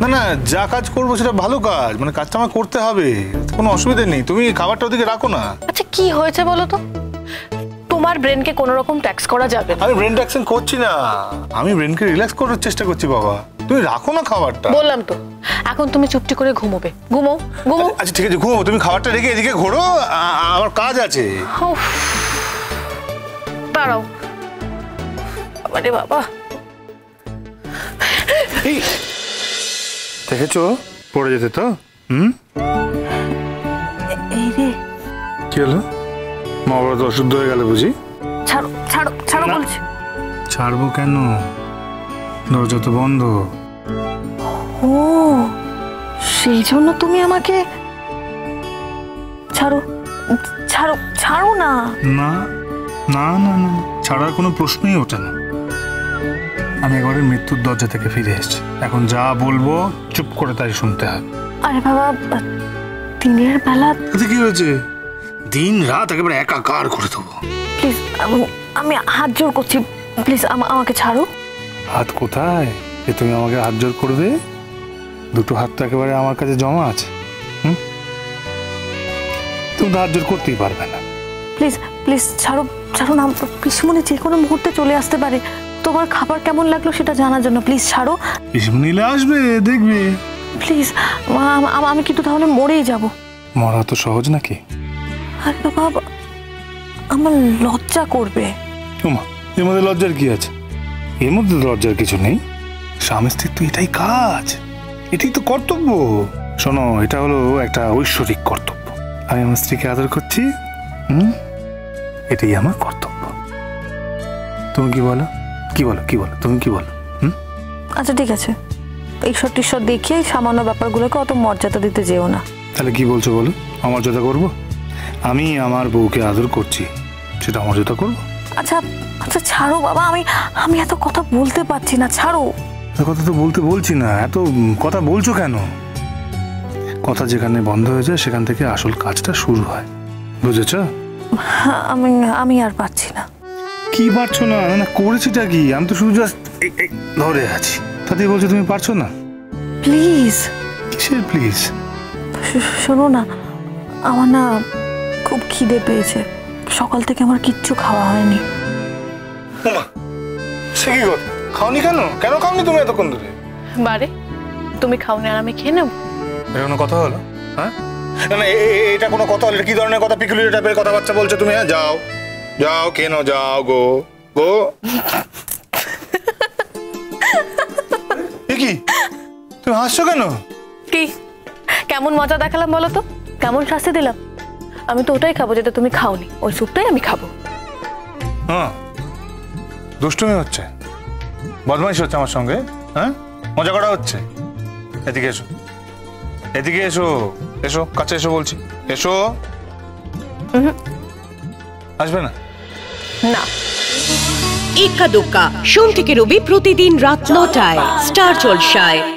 না না যা কাজ করব সেটা ভালো কাজ মানে কাজটা আমার করতে হবে কোনো অসুবিধা নেই তুমি খাবারটা ওদিকে রাখো না। আচ্ছা কি হয়েছে বলো তো? তোমার ব্রেনকে কোনো রকম ট্যাক্স করা যাবে না। আমি ব্রেন ট্যাক্সিং করছি না আমি ব্রেনকে রিল্যাক্স করার চেষ্টা করছি বাবা। তুমি রাখো না খাবারটা। বললাম তো এখন তুমি চুপটি করে ঘুমোবে। ঘুমো ঘুমো। আচ্ছা ঠিক আছে ঘুমো তুমি খাবারটা রেখে এদিকে ঘোরো আ- আ- আমার কাজ আছে। উফ, দাঁড়াও। বাবারে বাবা। দেখেছ? পড়ে যেতে তো? হুম? এই রে। কি হলো? মা বাবা তো অশুদ্ধ হয়ে গেল বুঝি? ছাড়ো ছাড়ো ছাড়ো বলছি। ছাড়বো কেন? দরজা তো বন্ধ। ও সেই জন্য তুমি আমাকে ছাড়ো ছাড়ো ছাড়ো না। না না না না ছাড়ার কোনো প্রশ্নই ওঠে না। আমি একবারে মৃত্যুর দরজা থেকে ফিরে এসেছি। এখন যা বলব চুপ করে তাই শুনতে হবে আরে বাবা দিনের বেলা তাতে কি হয়েছে? দিন রাত একেবারে একাকার করে দেবো। প্লিজ আমি হাত জোর করছি। প্লিজ আমাকে ছাড়ো। হাত কোথায়? যে তুমি আমাকে হাত জোর করবে? দুটো হাত তো একেবারে আমার কাছে জমা আছে। হুম? তুমি তো হাত জোর করতেই পারবে না। প্লিজ প্লিজ ছাড়ো ছাড়ো না। পিসমনে যে কোনো মুহূর্তে চলে আসতে পারে। তোমার খাবার কেমন লাগল সেটা জানার জন্য প্লিজ ছাড়ো। নিলে আসবে দেখবে। প্লিজ আমি কিন্তু তাহলে মরেই যাব। মরা তো সহজ নাকি? আরে বাবা আমার লজ্জা করবে। ওমা এর মধ্যে লজ্জার কি আছে? এর মধ্যে লজ্জার কিছু নেই। স্বামী স্ত্রীর তো এটাই কাজ। এটাই তো কর্তব্য। শোনো এটা হলো একটা ঐশ্বরিক কর্তব্য। আমি আমার স্ত্রীকে আদর করছি হুম? এটাই আমার কর্তব্য। তুমি কি বলো? কি বলো কি বলো? তুমি কি বলো? আচ্ছা ঠিক আছে। ঈশ্বর টিশ্বর দেখিয়ে সামান্য ব্যাপারগুলোকে অত মর্যাদা দিতে যেও না। তাহলে কি বলছো বলো? অমর্যাদা করব? আমি আমার বউকে আদর করছি। সেটা অমর্যাদা করব? আচ্ছা আচ্ছা ছাড়ো বাবা আমি আমি এত কথা বলতে পারছি না ছাড়ো। কথা তো বলতে বলছি না এত কথা বলছো কেন? কথা যেখানে বন্ধ হয়ে যায় সেখান থেকে আসল কাজটা শুরু হয়। বুঝেছ? হ্যাঁ, আমি আমি আর পারছি না। কি পারছ না? না, না করেছিটা কি? আমি তো শুধু জাস্ট ধরে আছি। তাতেই বলছো তুমি পারছ না? প্লিজ কিসের প্লিজ শোনো না আমার না খুব খিদে পেয়েছে। সকাল থেকে আমার কিচ্ছু খাওয়া হয়নি। সে কি কথা? খাওনি কেন? কেন খাওনি তুমি এতক্ষণ ধরে? বারে তুমি খাওনি আর আমি খেয়ে নেব? এটা কোনো কথা হলো? হ্যাঁ? না না এটা কোনো কথা হলো? কি ধরনের কথা? পিকুলির টাইপের কথাবার্তা বলছো তুমি? হ্যাঁ যাও। যাও কেন যাও গো গো কি তুমি হাসছো কেন কি? কেমন মজা দেখালাম বলো তো? কেমন শাস্তি দিলাম? আমি তো ওটাই খাব যেটা তুমি খাওনি। ওই স্যুপটাই আমি খাব। হ্যাঁ। দুষ্টুমি হচ্ছে। বদমাইশ হচ্ছে আমার সঙ্গে হ্যাঁ? মজা করা হচ্ছে। এদিকে এসো। এদিকে এসো। এসো কাছে এসো বলছি। এসো। আসবে না? না। এক্কা দোক্কা সোম থেকে রবি প্রতিদিন রাত নটায় স্টার জলসায়।